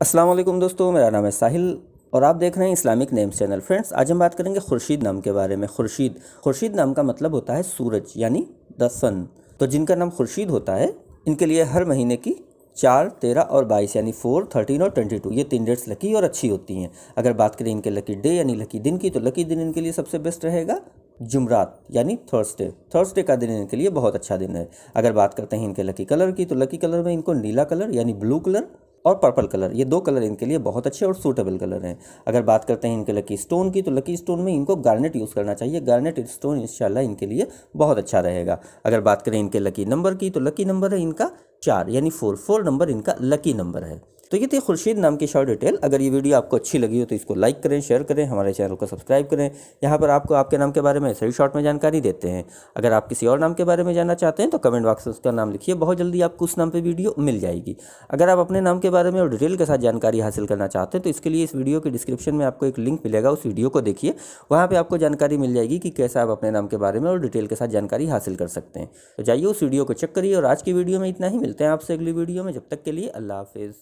वालेकुम दोस्तों, मेरा नाम है साहिल और आप देख रहे हैं इस्लामिक नेम्स चैनल। फ्रेंड्स, आज हम बात करेंगे खुर्शीद नाम के बारे में। खुर्शीद खुर्शीद नाम का मतलब होता है सूरज, यानी द सन। तो जिनका नाम खुर्शीद होता है, इनके लिए हर महीने की चार, तेरह और बाईस, यानी फोर, थर्टीन और ट्वेंटी टू, ये तीन डेट्स लकी और अच्छी होती हैं। अगर बात करें इनके लकी डे, यानी लकी दिन की तो लकी दिन इनके लिए सबसे बेस्ट रहेगा जुमरात, यानी थर्सडे। थर्सडे का दिन इनके लिए बहुत अच्छा दिन है। अगर बात करते हैं इनके लकी कलर की तो लकी कलर में इनको नीला कलर, यानी ब्लू कलर और पर्पल कलर ये दो कलर इनके लिए बहुत अच्छे और सूटेबल कलर हैं। अगर बात करते हैं इनके लकी स्टोन की तो लकी स्टोन में इनको गार्नेट यूज़ करना चाहिए। गार्नेट स्टोन इंशाल्लाह इनके लिए बहुत अच्छा रहेगा। अगर बात करें इनके लकी नंबर की तो लकी नंबर है इनका चार, यानी फोर फोर नंबर इनका लकी नंबर है। तो ये थी खुर्शीद नाम की शॉर्ट डिटेल अगर ये वीडियो आपको अच्छी लगी हो तो इसको लाइक करें शेयर करें, हमारे चैनल को सब्सक्राइब करें। यहाँ पर आपको आपके नाम के बारे में सही शॉर्ट में जानकारी देते हैं। अगर आप किसी और नाम के बारे में जानना चाहते हैं तो कमेंट बॉक्स में उसका नाम लिखिए। बहुत जल्दी आपको उस नाम पर वीडियो मिल जाएगी। अगर आप अपने नाम के बारे में और डिटेल के साथ जानकारी हासिल करना चाहते हैं तो इसके लिए इस वीडियो के डिस्क्रिप्शन में आपको एक लिंक मिलेगा, उस वीडियो को देखिए। वहाँ पर आपको जानकारी मिल जाएगी कि कैसे आप अपने नाम के बारे में और डिटेल के साथ जानकारी हासिल कर सकते हैं। तो जाइए उस वीडियो को चेक करिए और आज की वीडियो में इतना ही। मिलते हैं आपसे अगली वीडियो में। जब तक के लिए अल्लाह हाफिज़।